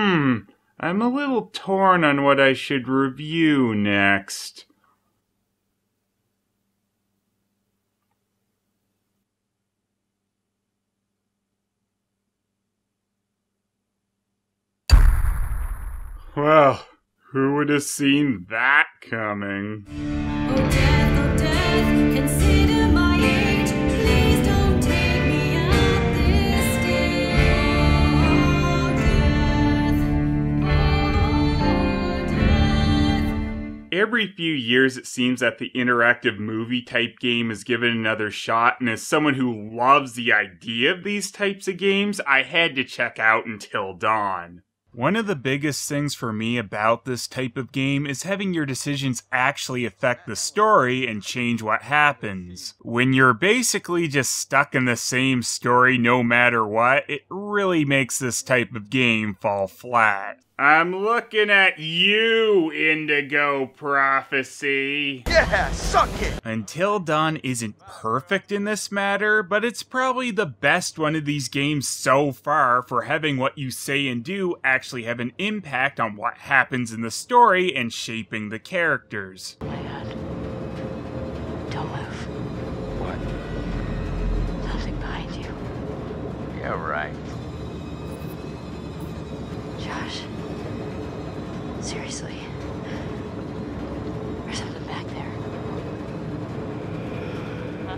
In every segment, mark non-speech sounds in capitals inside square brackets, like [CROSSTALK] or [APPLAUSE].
Hmm, I'm a little torn on what I should review next. Well, who would have seen that coming? Oh death, oh death, Every few years, it seems that the interactive movie type game is given another shot, and as someone who loves the idea of these types of games, I had to check out Until Dawn. One of the biggest things for me about this type of game is having your decisions actually affect the story and change what happens. When you're basically just stuck in the same story no matter what, it really makes this type of game fall flat. I'm looking at you, Indigo Prophecy. Yeah, suck it! Until Dawn isn't perfect in this matter, but it's probably the best one of these games so far for having what you say and do actually have an impact on what happens in the story and shaping the characters. Oh Leon. Seriously. There's something back there.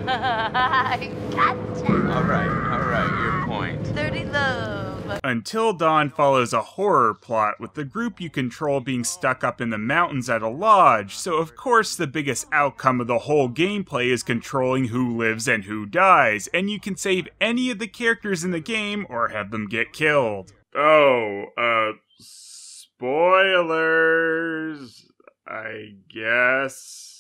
[LAUGHS] I gotcha. Alright, alright, your point. Dirty love. Until Dawn follows a horror plot with the group you control being stuck up in the mountains at a lodge, so of course the biggest outcome of the whole gameplay is controlling who lives and who dies, and you can save any of the characters in the game or have them get killed. Oh, uh, spoilers, I guess.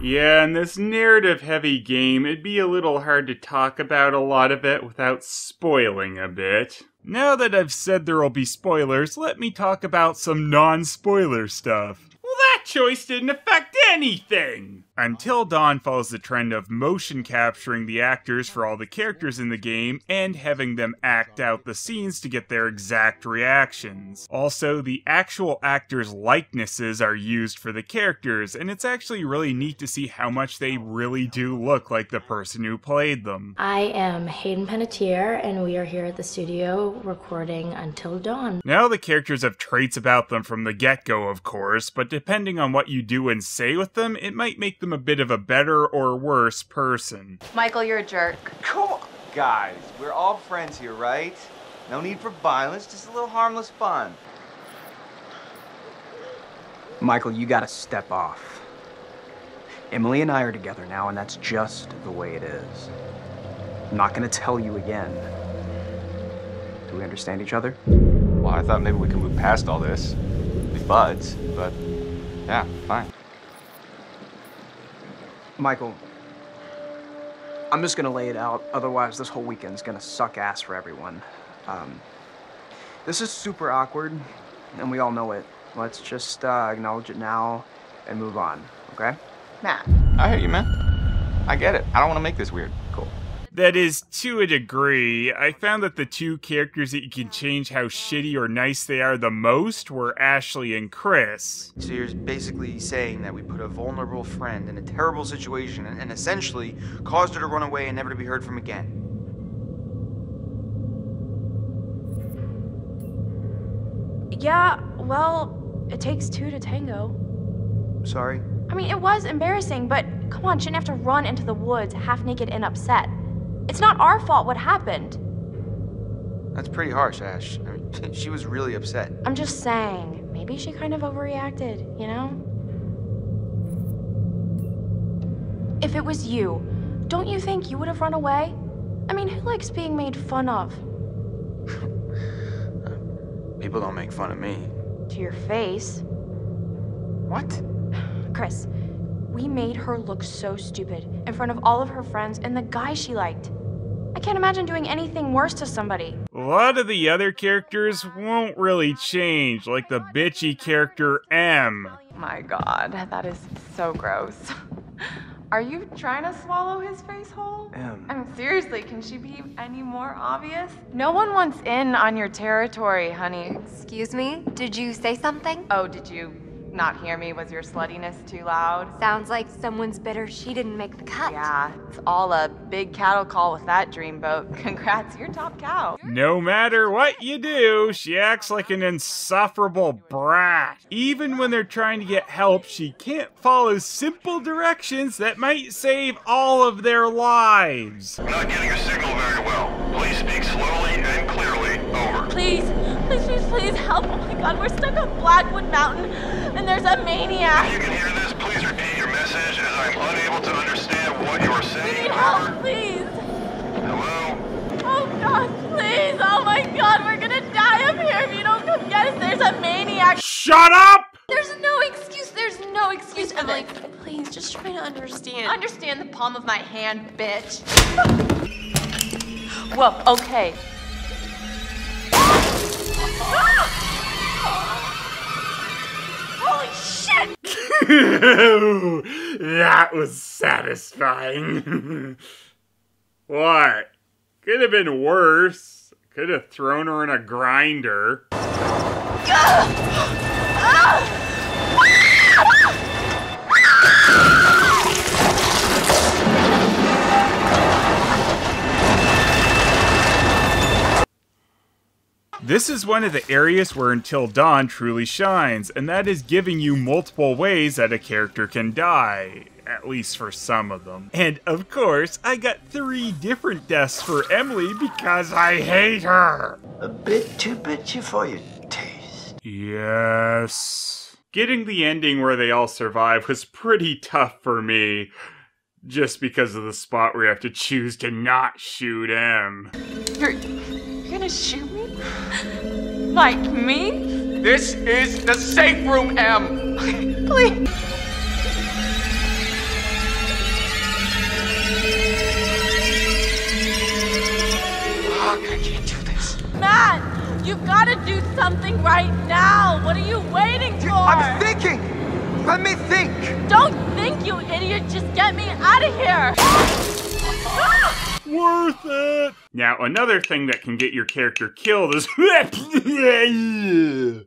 Yeah, in this narrative heavy game, it'd be a little hard to talk about a lot of it without spoiling a bit. Now that I've said there'll be spoilers, let me talk about some non spoiler stuff. Well, that choice didn't affect anything! Until Dawn follows the trend of motion capturing the actors for all the characters in the game and having them act out the scenes to get their exact reactions. Also, the actual actors' likenesses are used for the characters, and it's actually really neat to see how much they really do look like the person who played them. I am Hayden Panettiere, and we are here at the studio recording Until Dawn. Now, the characters have traits about them from the get go, of course, but depending on what you do and say with them, it might make them a bit of a better or worse person. Michael, you're a jerk. Come on! Guys, we're all friends here, right? No need for violence, just a little harmless fun. Michael, you gotta step off. Emily and I are together now, and that's just the way it is. I'm not gonna tell you again. Do we understand each other? Well, I thought maybe we could move past all this. Be buds, but yeah, fine. Michael, I'm just gonna lay it out. Otherwise, this whole weekend's gonna suck ass for everyone. Um, this is super awkward, and we all know it. Let's just uh, acknowledge it now and move on, okay? Matt. I hear you, man. I get it. I don't want to make this weird. Cool. That is, to a degree. I found that the two characters that you can change how shitty or nice they are the most were Ashley and Chris. So you're basically saying that we put a vulnerable friend in a terrible situation and, and essentially caused her to run away and never to be heard from again. Yeah, well, it takes two to tango. Sorry. I mean, it was embarrassing, but come on, shouldn't have to run into the woods half naked and upset. It's not our fault what happened. That's pretty harsh, Ash. I mean, [LAUGHS] she was really upset. I'm just saying, maybe she kind of overreacted, you know? If it was you, don't you think you would have run away? I mean, who likes being made fun of? [LAUGHS] People don't make fun of me. To your face. What? Chris, we made her look so stupid in front of all of her friends and the guy she liked. I can't imagine doing anything worse to somebody. A lot of the other characters won't really change, like the bitchy character Em. My god, that is so gross. [LAUGHS] Are you trying to swallow his face whole? Em. I mean, seriously, can she be any more obvious? No one wants in on your territory, honey. Excuse me? Did you say something? Oh, did you not hear me? Was your sluttiness too loud? Sounds like someone's bitter she didn't make the cut. Yeah, it's all a big cattle call with that dreamboat. [LAUGHS] Congrats, you're top cow. No matter what you do, she acts like an insufferable brat. Even when they're trying to get help, she can't follow simple directions that might save all of their lives. Not getting a signal very well. Please speak slowly and clearly. Over. Please, please, please, please help. Oh my god, we're stuck on Blackwood Mountain and there's a maniac. If maniac. you can hear this, please repeat your message as I'm unable to understand what you are saying. We need help, please. Hello? Oh god, please. Oh my god, we're gonna die up here if you don't come get us. There's a maniac. Shut up! There's no excuse. There's no excuse for Emily, this. please, just try to understand. Understand the palm of my hand, bitch. [LAUGHS] Whoa, okay. Holy shit! [LAUGHS] that was satisfying. [LAUGHS] what? Could have been worse. Could have thrown her in a grinder. [GASPS] Ah! Ah! Ah! This is one of the areas where Until Dawn truly shines, and that is giving you multiple ways that a character can die. At least for some of them. And of course, I got three different deaths for Emily because I hate her! A bit too bitchy for your taste. Yes. Getting the ending where they all survive was pretty tough for me. Just because of the spot where you have to choose to not shoot Em. You're, you're gonna shoot me? Like me? This is the safe room, Em! Please. Fuck, I can't do this. Matt, you've gotta do something right now. What are you waiting for? I'm thinking! Let me think! Don't think, you idiot. Just get me out of here. [GASPS] Worth it! Now, another thing that can get your character killed is. [LAUGHS]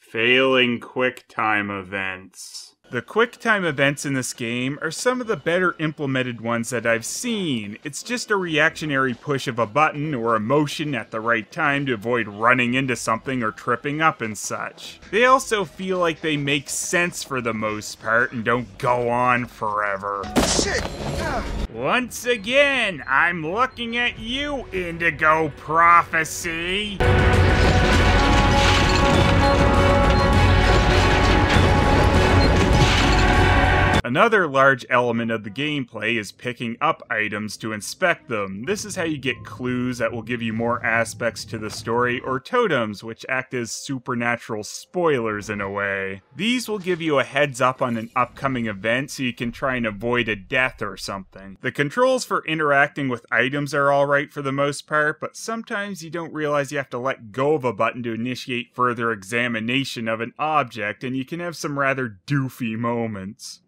Failing QuickTime events. The QuickTime events in this game are some of the better implemented ones that I've seen. It's just a reactionary push of a button or a motion at the right time to avoid running into something or tripping up and such. They also feel like they make sense for the most part and don't go on forever. Shit! Once again, I'm looking at you, Indigo Prophecy. Another large element of the gameplay is picking up items to inspect them. This is how you get clues that will give you more aspects to the story, or totems, which act as supernatural spoilers in a way. These will give you a heads up on an upcoming event so you can try and avoid a death or something. The controls for interacting with items are alright for the most part, but sometimes you don't realize you have to let go of a button to initiate further examination of an object, and you can have some rather doofy moments.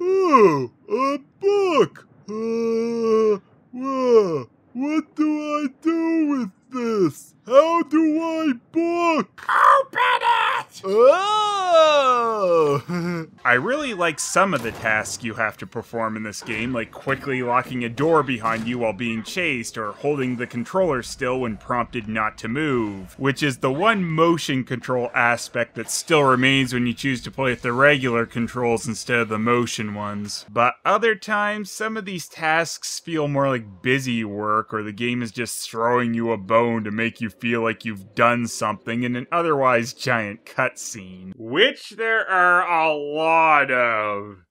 Oh, a book! Uh, uh, what do I do with this? How do I book? Open it! Oh! [LAUGHS] I really like some of the tasks you have to perform in this game, like quickly locking a door behind you while being chased, or holding the controller still when prompted not to move, which is the one motion control aspect that still remains when you choose to play with the regular controls instead of the motion ones. But other times, some of these tasks feel more like busy work, or the game is just throwing you a bone to make you feel like you've done something in an otherwise giant cutscene. Which there are a lot of.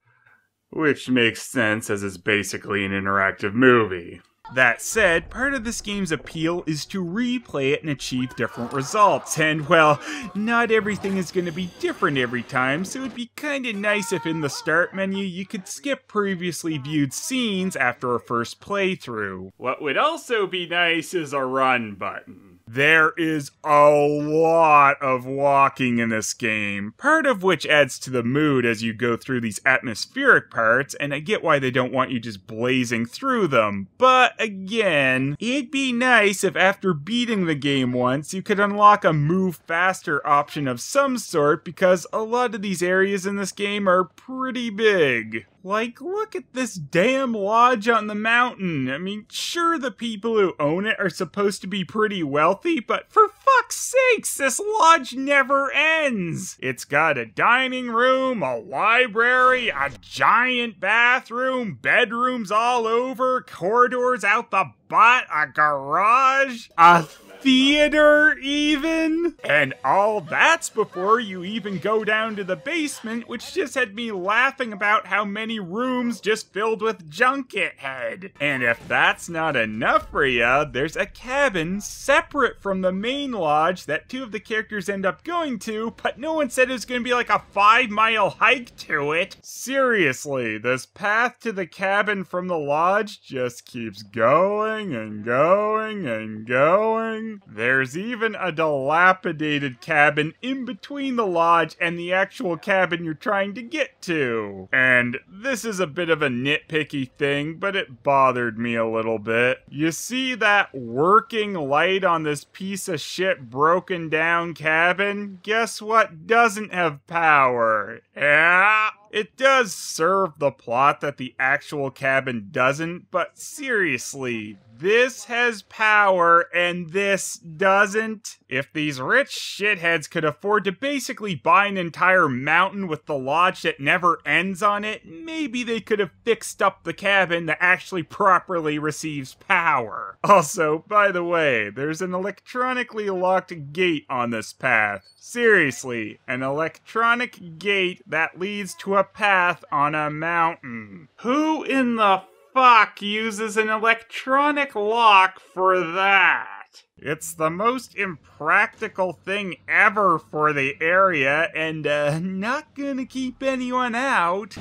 Which makes sense as it's basically an interactive movie. That said, part of this game's appeal is to replay it and achieve different results. And well, not everything is going to be different every time, so it'd be kinda nice if in the start menu you could skip previously viewed scenes after a first playthrough. What would also be nice is a run button. There is a lot of walking in this game, part of which adds to the mood as you go through these atmospheric parts, and I get why they don't want you just blazing through them. But again, it'd be nice if after beating the game once, you could unlock a move faster option of some sort, because a lot of these areas in this game are pretty big. Like, look at this damn lodge on the mountain. I mean, sure, the people who own it are supposed to be pretty wealthy, but for fuck's sakes, this lodge never ends. It's got a dining room, a library, a giant bathroom, bedrooms all over, corridors out the butt, a garage, a theater even? And all that's before you even go down to the basement which just had me laughing about how many rooms just filled with junket head and if that's not enough for ya there's a cabin separate from the main lodge that two of the characters end up going to but no one said it was to be like a five mile hike to it. Seriously this path to the cabin from the lodge just keeps going and going and going there's even a dilapidated cabin in between the lodge and the actual cabin you're trying to get to. And this is a bit of a nitpicky thing, but it bothered me a little bit. You see that working light on this piece of shit broken down cabin? Guess what doesn't have power? Yeah. It does serve the plot that the actual cabin doesn't, but seriously, this has power and this doesn't. If these rich shitheads could afford to basically buy an entire mountain with the lodge that never ends on it, maybe they could have fixed up the cabin that actually [LAUGHS] properly receives power. Also, by the way, there's an electronically locked gate on this path. Seriously, an electronic gate that leads to a path on a mountain. Who in the fuck uses an electronic lock for that? It's the most impractical thing ever for the area, and uh, not gonna keep anyone out.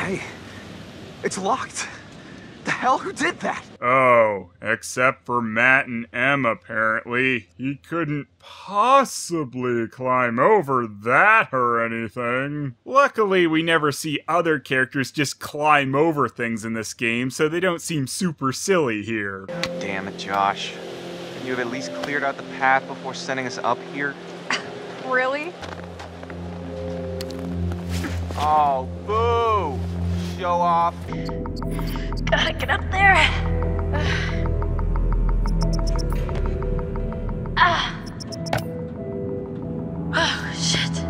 Hey, it's locked. The hell? Who did that? Oh, except for Matt and Em, apparently. He couldn't possibly climb over that or anything. Luckily, we never see other characters just climb over things in this game, so they don't seem super silly here. Damn it, Josh. Can you have at least cleared out the path before sending us up here? [LAUGHS] Really? Oh, boo! Show off. Gotta get up there. ah. Oh, shit.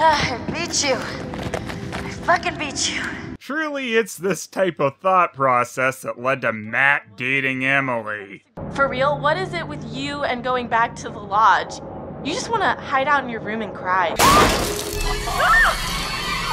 Ah, I beat you. I fucking beat you. Truly, it's this type of thought process that led to Matt dating Emily. For real, what is it with you and going back to the lodge? You just want to hide out in your room and cry.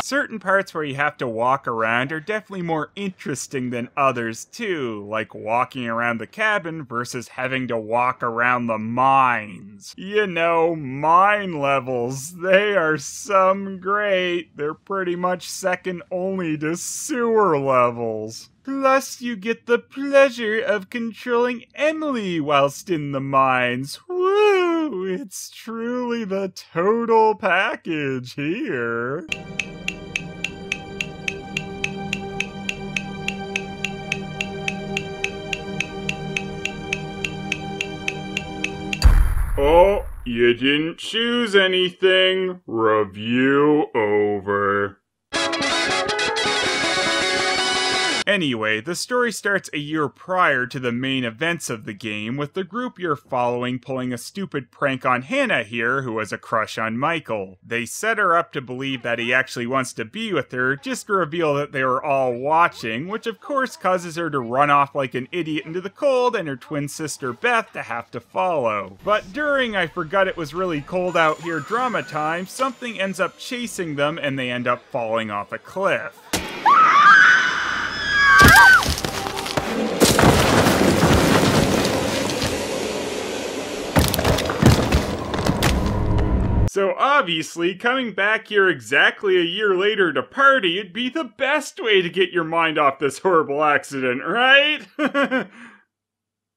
Certain parts where you have to walk around are definitely more interesting than others too, like walking around the cabin versus having to walk around the mines. You know, mine levels, they are some great. They're pretty much second only to sewer levels. Plus, you get the pleasure of controlling Emily whilst in the mines. Woo! It's truly the total package here. Oh, you didn't choose anything. Review over. Anyway, the story starts a year prior to the main events of the game, with the group you're following pulling a stupid prank on Hannah here, who has a crush on Michael. They set her up to believe that he actually wants to be with her, just to reveal that they were all watching, which of course causes her to run off like an idiot into the cold and her twin sister Beth to have to follow. But during I Forgot It Was Really Cold Out Here drama time, something ends up chasing them and they end up falling off a cliff. So obviously, coming back here exactly a year later to party would be the best way to get your mind off this horrible accident, right? [LAUGHS]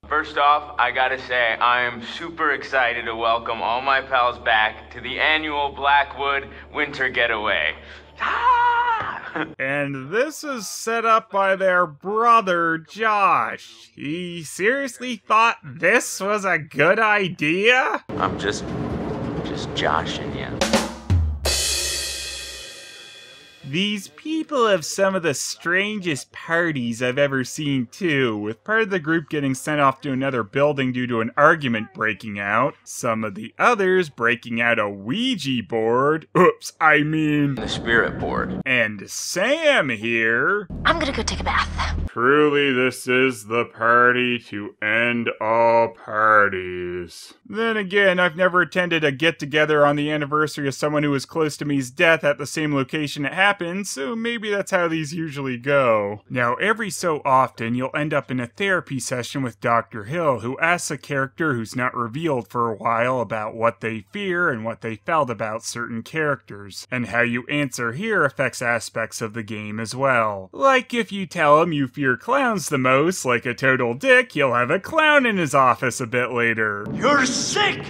First off, I gotta say, I am super excited to welcome all my pals back to the annual Blackwood Winter Getaway. Ah! [LAUGHS] and this is set up by their brother, Josh. He seriously thought this was a good idea? I'm just, just joshing you. These people have some of the strangest parties I've ever seen, too, with part of the group getting sent off to another building due to an argument breaking out, some of the others breaking out a Ouija board. Oops, I mean. The spirit board. And Sam here. I'm gonna go take a bath. Truly, this is the party to end all parties. Then again, I've never attended a get together on the anniversary of someone who was close to me's death at the same location it happened, so maybe that's how these usually go. Now, every so often, you'll end up in a therapy session with Dr. Hill, who asks a character who's not revealed for a while about what they fear and what they felt about certain characters. And how you answer here affects aspects of the game as well. Like if you tell him you fear clowns the most, like a total dick, you'll have a clown in his office a bit later. You're sick!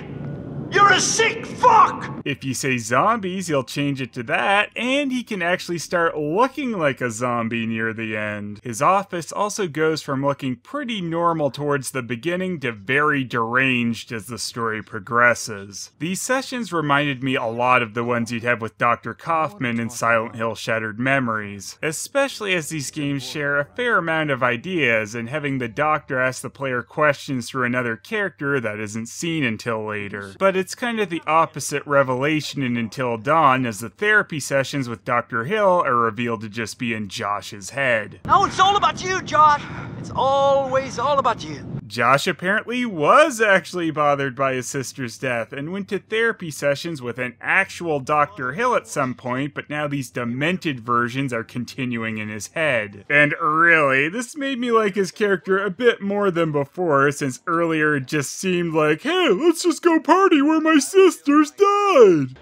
You're a sick fuck! If you say zombies, he'll change it to that, and he can actually start looking like a zombie near the end. His office also goes from looking pretty normal towards the beginning to very deranged as the story progresses. These sessions reminded me a lot of the ones you'd have with Dr. Kaufmann in Silent Hill Shattered Memories, especially as these games share a fair amount of ideas, and having the doctor ask the player questions through another character that isn't seen until later. But it's kind of the opposite revelation in Until Dawn, as the therapy sessions with Dr. Hill are revealed to just be in Josh's head. Now it's all about you, Josh. It's always all about you. Josh apparently was actually bothered by his sister's death and went to therapy sessions with an actual Dr. Hill at some point, but now these demented versions are continuing in his head. And really, this made me like his character a bit more than before, since earlier it just seemed like, hey, let's just go party where my sisters died.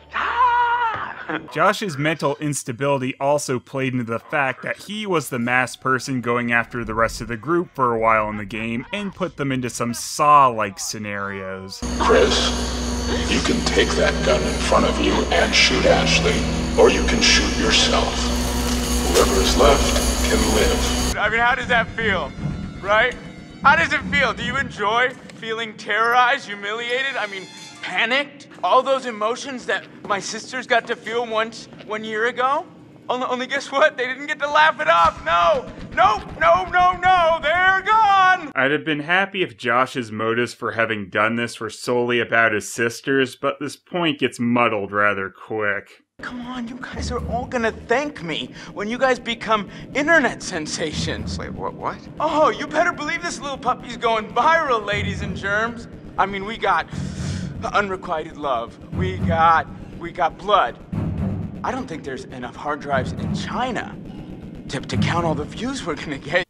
[LAUGHS] Josh's mental instability also played into the fact that he was the masked person going after the rest of the group for a while in the game and put them into some Saw like scenarios. Chris, you can take that gun in front of you and shoot Ashley, or you can shoot yourself. Whoever is left can live. I mean, how does that feel? Right? How does it feel? Do you enjoy feeling terrorized, humiliated? I mean, panicked? All those emotions that my sisters got to feel once, one year ago? Only, only guess what? They didn't get to laugh it off. No! Nope! No, no, no! They're gone! I'd have been happy if Josh's motives for having done this were solely about his sisters, but this point gets muddled rather quick. Come on, you guys are all gonna thank me when you guys become internet sensations. Wait, what? What? Oh, you better believe this little puppy's going viral, ladies and germs. I mean, we got unrequited love. We got, we got blood. I don't think there's enough hard drives in China to, to count all the views we're gonna get.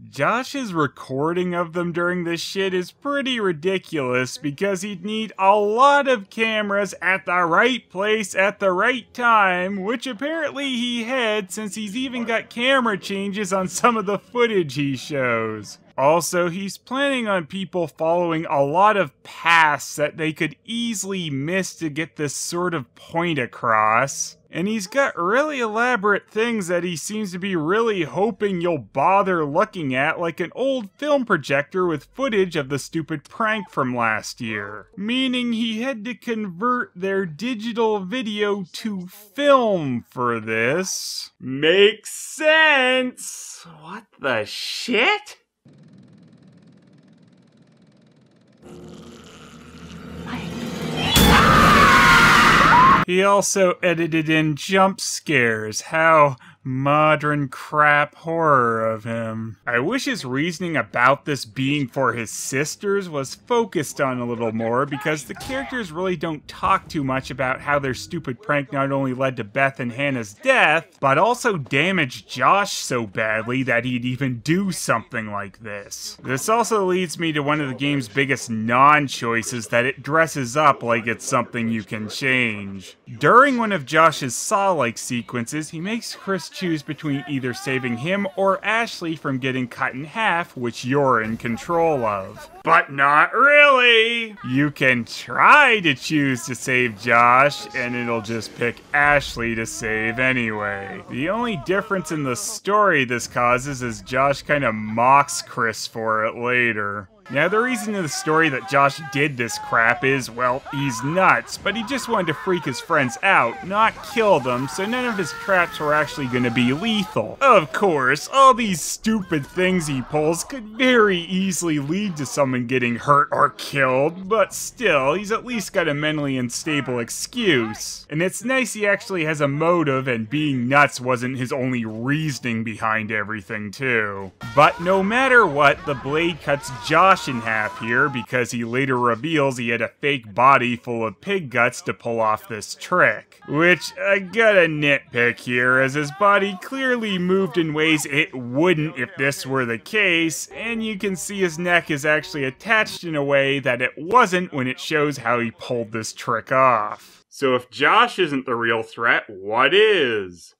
Josh's recording of them during this shit is pretty ridiculous because he'd need a lot of cameras at the right place at the right time, which apparently he had since he's even got camera changes on some of the footage he shows. Also, he's planning on people following a lot of paths that they could easily miss to get this sort of point across. And he's got really elaborate things that he seems to be really hoping you'll bother looking at, like an old film projector with footage of the stupid prank from last year. Meaning he had to convert their digital video to film for this. Makes sense! What the shit? He also edited in jump scares. How modern crap horror of him. I wish his reasoning about this being for his sisters was focused on a little more because the characters really don't talk too much about how their stupid prank not only led to Beth and Hannah's death, but also damaged Josh so badly that he'd even do something like this. This also leads me to one of the game's biggest non-choices that it dresses up like it's something you can change. During one of Josh's Saw-like sequences, he makes Chris choose between either saving him or Ashley from getting cut in half, which you're in control of. But not really! You can try to choose to save Josh, and it'll just pick Ashley to save anyway. The only difference in the story this causes is Josh kind of mocks Chris for it later. Now, the reason in the story that Josh did this crap is, well, he's nuts, but he just wanted to freak his friends out, not kill them, so none of his traps were actually gonna be lethal. Of course, all these stupid things he pulls could very easily lead to someone getting hurt or killed, but still, he's at least got a mentally unstable excuse. And it's nice he actually has a motive and being nuts wasn't his only reasoning behind everything, too. But no matter what, the blade cuts Josh in half here because he later reveals he had a fake body full of pig guts to pull off this trick. Which I gotta nitpick here, as his body clearly moved in ways it wouldn't if this were the case, and you can see his neck is actually attached in a way that it wasn't when it shows how he pulled this trick off. So if Josh isn't the real threat, what is?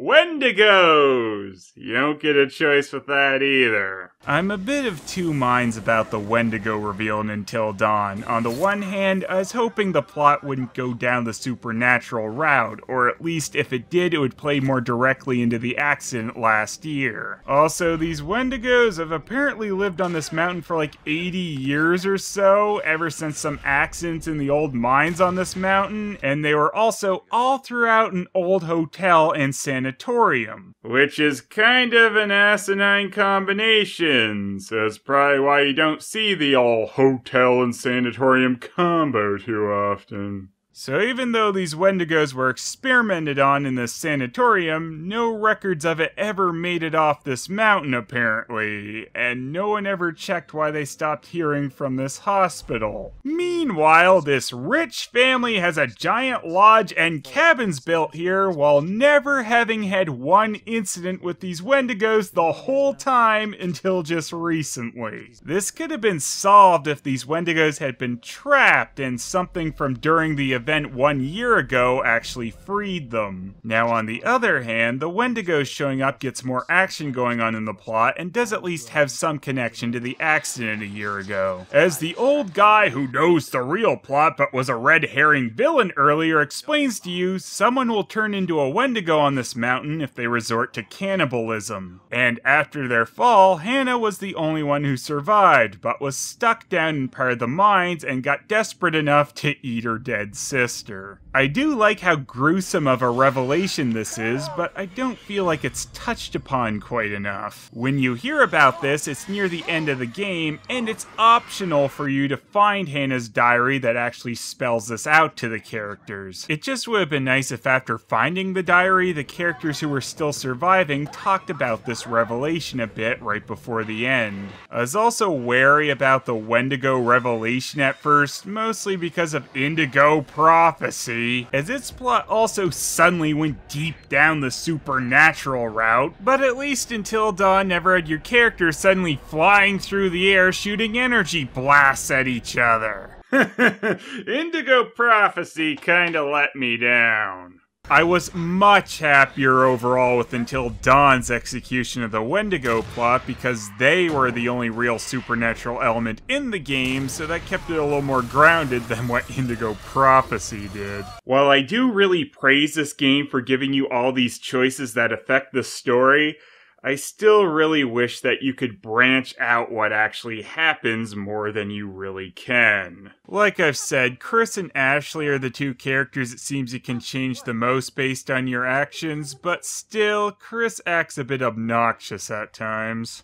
Wendigos! You don't get a choice with that either. I'm a bit of two minds about the Wendigo reveal in Until Dawn. On the one hand, I was hoping the plot wouldn't go down the supernatural route, or at least if it did, it would play more directly into the accident last year. Also, these Wendigos have apparently lived on this mountain for like 80 years or so, ever since some accidents in the old mines on this mountain, and they were also all throughout an old hotel and sanatorium. Which is kind of an asinine combination, so that's probably why you don't see the all hotel and sanatorium combo too often. So even though these Wendigos were experimented on in this sanatorium, no records of it ever made it off this mountain apparently, and no one ever checked why they stopped hearing from this hospital. Meanwhile, this rich family has a giant lodge and cabins built here while never having had one incident with these Wendigos the whole time until just recently. This could have been solved if these Wendigos had been trapped in something from during the event one year ago actually freed them. Now, on the other hand, the Wendigo showing up gets more action going on in the plot and does at least have some connection to the accident a year ago. As the old guy who knows the real plot but was a red herring villain earlier explains to you, someone will turn into a Wendigo on this mountain if they resort to cannibalism. And after their fall, Hannah was the only one who survived, but was stuck down in part of the mines and got desperate enough to eat her dead sister sister. I do like how gruesome of a revelation this is, but I don't feel like it's touched upon quite enough. When you hear about this, it's near the end of the game, and it's optional for you to find Hannah's diary that actually spells this out to the characters. It just would have been nice if after finding the diary, the characters who were still surviving talked about this revelation a bit right before the end. I was also wary about the Wendigo revelation at first, mostly because of Indigo Prophecy, as its plot also suddenly went deep down the supernatural route, but at least Until Dawn never had your characters suddenly flying through the air shooting energy blasts at each other. [LAUGHS] Indigo Prophecy kinda let me down. I was much happier overall with Until Dawn's execution of the Wendigo plot because they were the only real supernatural element in the game, so that kept it a little more grounded than what Indigo Prophecy did. While I do really praise this game for giving you all these choices that affect the story, I still really wish that you could branch out what actually happens more than you really can. Like I've said, Chris and Ashley are the two characters it seems you can change the most based on your actions, but still, Chris acts a bit obnoxious at times.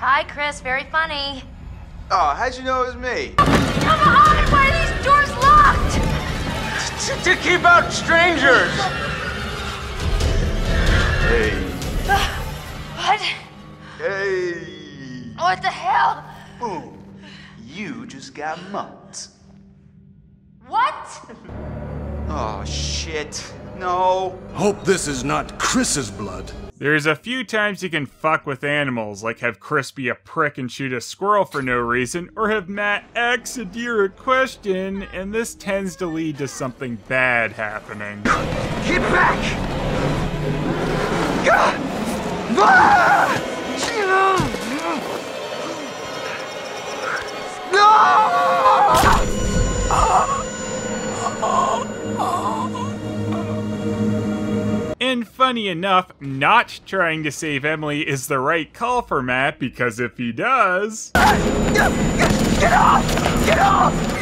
Hi, Chris. Very funny. Oh, how'd you know it was me? Come on! Why are these doors locked? to, to keep out strangers. Hey. [SIGHS] What? Hey. What the hell? Boom. You just got mugged. What? [LAUGHS] Oh, shit. No. Hope this is not Chris's blood. There's a few times you can fuck with animals, like have Chris be a prick and shoot a squirrel for no reason, or have Matt ask a deer a question, and this tends to lead to something bad happening. Get back! Ah! And funny enough, not trying to save Emily is the right call for Matt because if he does. Get off! Get off!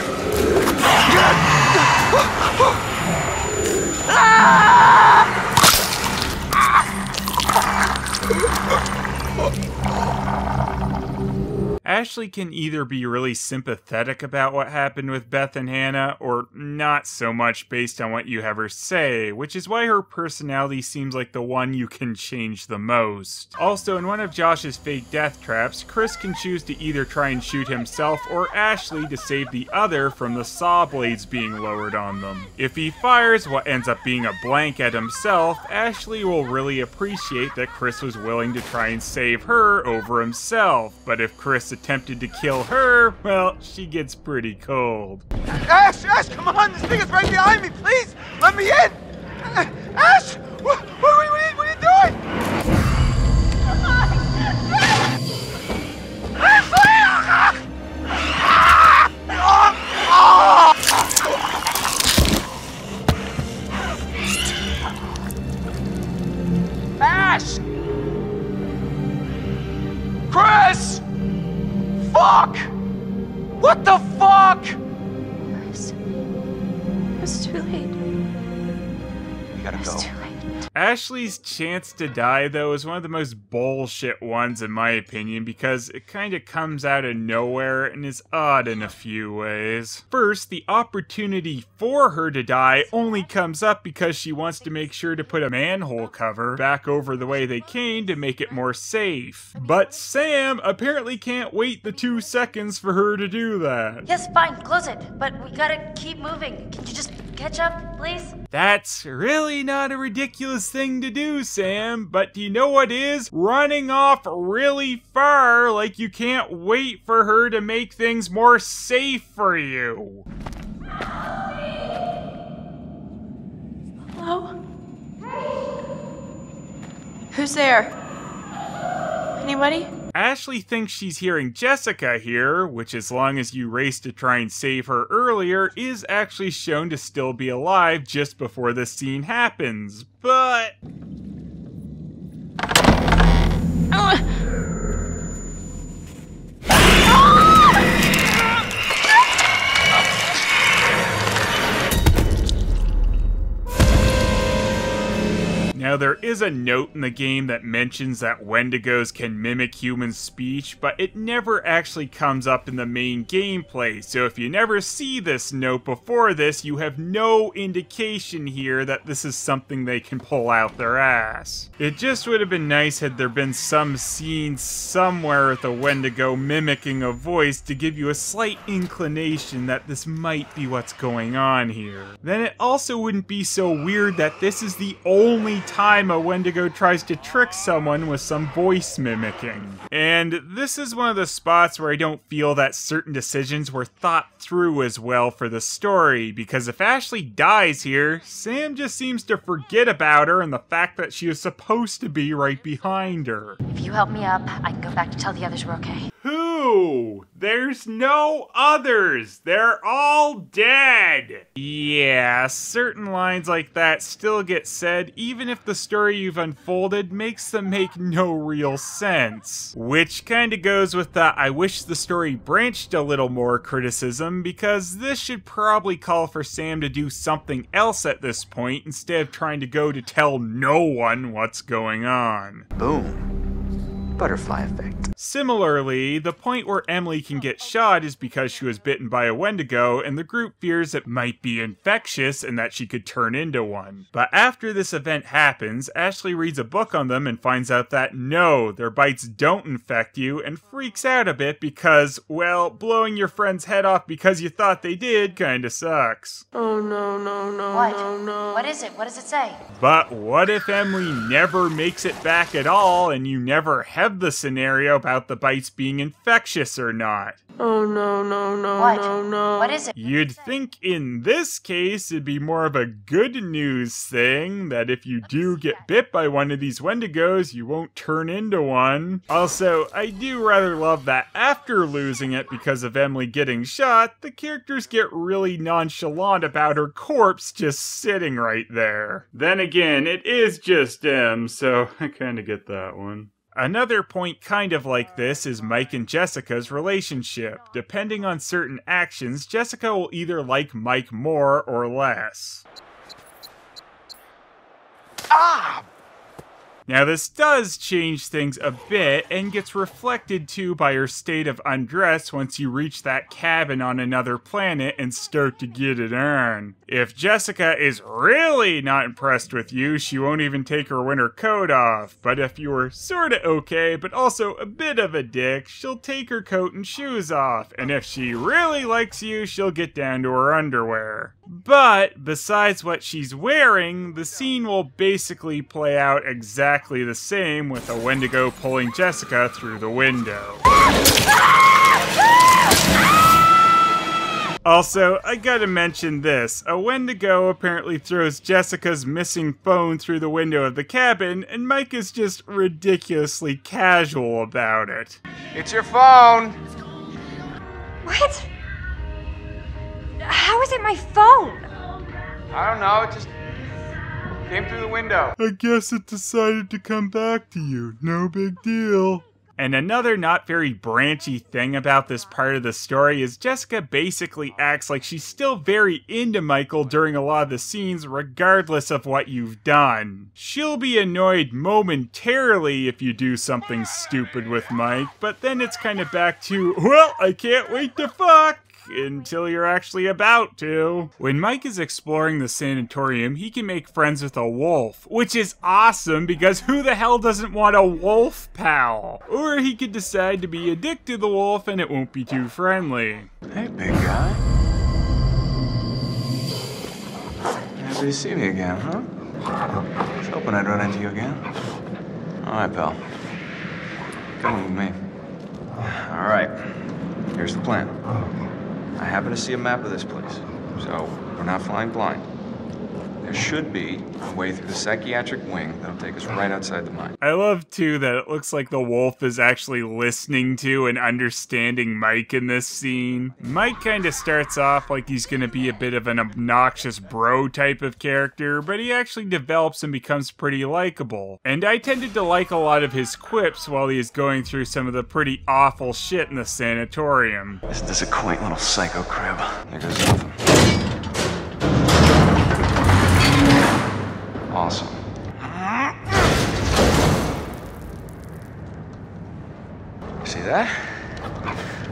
Ashley can either be really sympathetic about what happened with Beth and Hannah, or not so much based on what you have her say, which is why her personality seems like the one you can change the most. Also, in one of Josh's fake death traps, Chris can choose to either try and shoot himself or Ashley to save the other from the saw blades being lowered on them. If he fires what ends up being a blank at himself, Ashley will really appreciate that Chris was willing to try and save her over himself, but if Chris attempted to kill her, well, she gets pretty cold. Ash! Ash, come on! This thing is right behind me! Please! Let me in! Ash! What, what, are Ashley's chance to die, though, is one of the most bullshit ones, in my opinion, because it kind of comes out of nowhere and is odd in a few ways. First, the opportunity for her to die only comes up because she wants to make sure to put a manhole cover back over the way they came to make it more safe. But Sam apparently can't wait the two seconds for her to do that. Yes, fine, close it. But we gotta keep moving. Can you just catch up, please? That's really not a ridiculous thing to do, Sam, but do you know what is? Running off really far like you can't wait for her to make things more safe for you. Hello? Who's there? Anybody? Ashley thinks she's hearing Jessica here, which, as long as you race to try and save her earlier, is actually shown to still be alive just before this scene happens. But. Uh, Now, there is a note in the game that mentions that Wendigos can mimic human speech, but it never actually comes up in the main gameplay, so if you never see this note before this, you have no indication here that this is something they can pull out their ass. It just would have been nice had there been some scene somewhere with a Wendigo mimicking a voice to give you a slight inclination that this might be what's going on here. Then it also wouldn't be so weird that this is the only time a Wendigo tries to trick someone with some voice mimicking. And this is one of the spots where I don't feel that certain decisions were thought through as well for the story, because if Ashley dies here, Sam just seems to forget about her and the fact that she was supposed to be right behind her. If you help me up, I can go back to tell the others we're okay. Who? There's no others. They're all dead. Yeah, certain lines like that still get said, even if the story you've unfolded makes them make no real sense. Which kinda goes with the I wish the story branched a little more criticism, because this should probably call for Sam to do something else at this point instead of trying to go to tell no one what's going on. Boom. Butterfly effect. Similarly, the point where Emily can get shot is because she was bitten by a Wendigo, and the group fears it might be infectious and that she could turn into one. But after this event happens, Ashley reads a book on them and finds out that no, their bites don't infect you, and freaks out a bit because, well, blowing your friend's head off because you thought they did kinda sucks. Oh no, no, no, What? no, no. What is it? What does it say? But what if Emily never makes it back at all and you never have the scenario about the bites being infectious or not? Oh no, no, no, What? no, no. What is it? You'd think in this case it'd be more of a good news thing that if you do get bit by one of these Wendigos, you won't turn into one. Also, I do rather love that after losing it because of Emily getting shot, the characters get really nonchalant about her corpse just sitting right there. Then again, it is just Em, so [LAUGHS] I kinda get that one. Another point kind of like this is Mike and Jessica's relationship. Depending on certain actions, Jessica will either like Mike more or less. Ah! Now, this does change things a bit and gets reflected too by her state of undress once you reach that cabin on another planet and start to get it on. If Jessica is really not impressed with you, she won't even take her winter coat off. But if you were sorta okay, but also a bit of a dick, she'll take her coat and shoes off. And if she really likes you, she'll get down to her underwear. But besides what she's wearing, the scene will basically play out exactly the same with a Wendigo pulling Jessica through the window. Also, I gotta mention this. A Wendigo apparently throws Jessica's missing phone through the window of the cabin, and Mike is just ridiculously casual about it. It's your phone. What? How is it my phone? I don't know. It just came through the window. I guess it decided to come back to you. No big deal. And another not very branchy thing about this part of the story is Jessica basically acts like she's still very into Michael during a lot of the scenes, regardless of what you've done. She'll be annoyed momentarily if you do something stupid with Mike, but then it's kind of back to, well, I can't wait to fuck until you're actually about to. When Mike is exploring the sanatorium, he can make friends with a wolf, which is awesome because who the hell doesn't want a wolf pal? Or he could decide to be addicted to the wolf and it won't be too friendly. Hey, big guy. Happy to see me again, huh? I was hoping I'd run into you again. All right, pal. Come with me. All right. Here's the plan. Oh, I happen to see a map of this place, so we're not flying blind. There should be a way through the psychiatric wing that'll take us right outside the mine. I love too that it looks like the wolf is actually listening to and understanding Mike in this scene. Mike kind of starts off like he's going to be a bit of an obnoxious bro type of character, but he actually develops and becomes pretty likable. And I tended to like a lot of his quips while he is going through some of the pretty awful shit in the sanatorium. Isn't this a quaint little psycho crib? There goes nothing. Awesome. See that?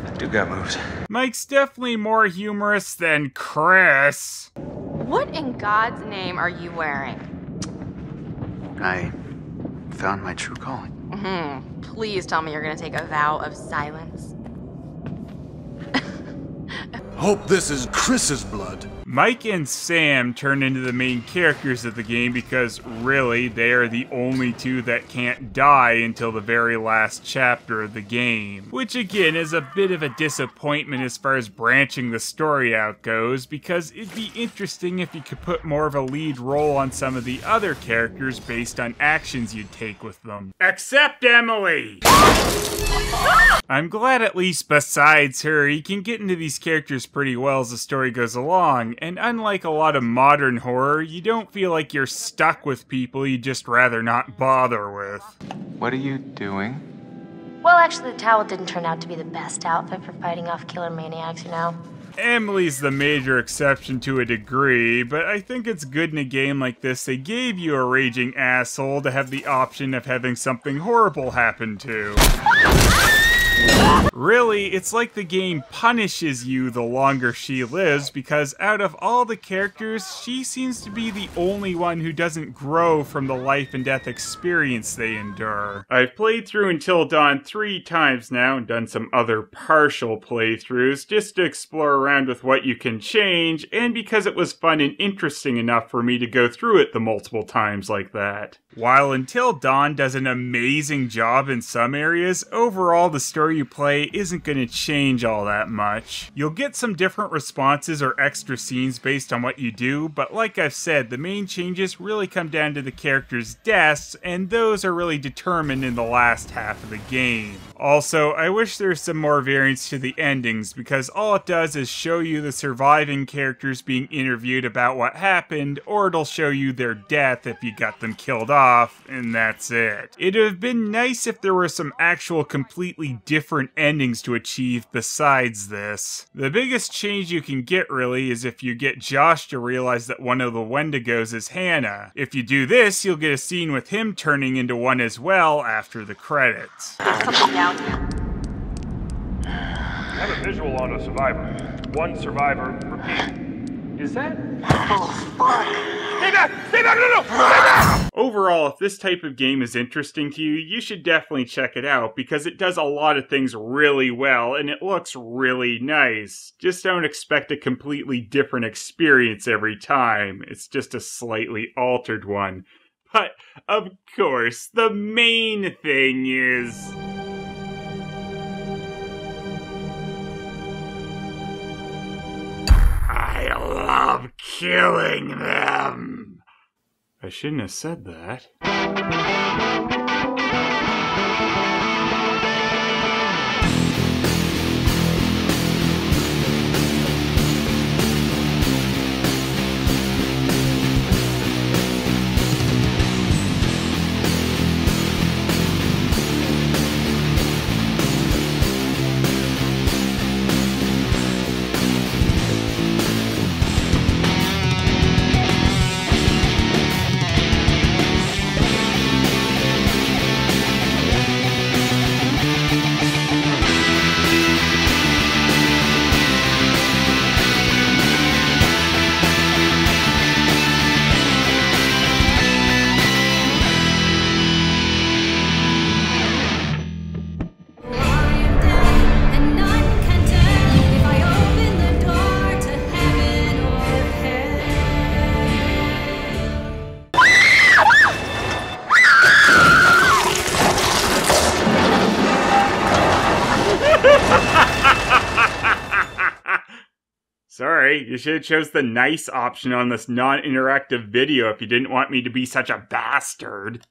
That dude got moves. Mike's definitely more humorous than Chris. What in God's name are you wearing? I found my true calling. Hmm. Please tell me you're gonna take a vow of silence. [LAUGHS] Hope this is Chris's blood. Mike and Sam turn into the main characters of the game because really they are the only two that can't die until the very last chapter of the game. Which again is a bit of a disappointment as far as branching the story out goes because it'd be interesting if you could put more of a lead role on some of the other characters based on actions you'd take with them. Except Emily! I'm glad at least besides her, you can get into these characters pretty well as the story goes along, and unlike a lot of modern horror, you don't feel like you're stuck with people you'd just rather not bother with. What are you doing? Well, actually, the towel didn't turn out to be the best outfit for fighting off killer maniacs, you know? Emily's the major exception to a degree, but I think it's good in a game like this they gave you a raging asshole to have the option of having something horrible happen to. Really, it's like the game punishes you the longer she lives because out of all the characters, she seems to be the only one who doesn't grow from the life and death experience they endure. I've played through Until Dawn three times now and done some other partial playthroughs just to explore around with what you can change, and because it was fun and interesting enough for me to go through it the multiple times like that. While Until Dawn does an amazing job in some areas, overall the story you play isn't going to change all that much. You'll get some different responses or extra scenes based on what you do, but like I've said, the main changes really come down to the characters' deaths, and those are really determined in the last half of the game. Also, I wish there was some more variance to the endings because all it does is show you the surviving characters being interviewed about what happened, or it'll show you their death if you got them killed off, and that's it. It'd have been nice if there were some actual completely different endings to achieve besides this. The biggest change you can get really is if you get Josh to realize that one of the Wendigos is Hannah. If you do this, you'll get a scene with him turning into one as well after the credits. I have a visual on a survivor. One survivor, repeat. Is that? Stay back! Stay back! No, no! Stay back! Overall, if this type of game is interesting to you, you should definitely check it out because it does a lot of things really well and it looks really nice. Just don't expect a completely different experience every time. It's just a slightly altered one. But, of course, the main thing is. I love killing them! I shouldn't have said that. You should have chose the nice option on this non-interactive video if you didn't want me to be such a bastard.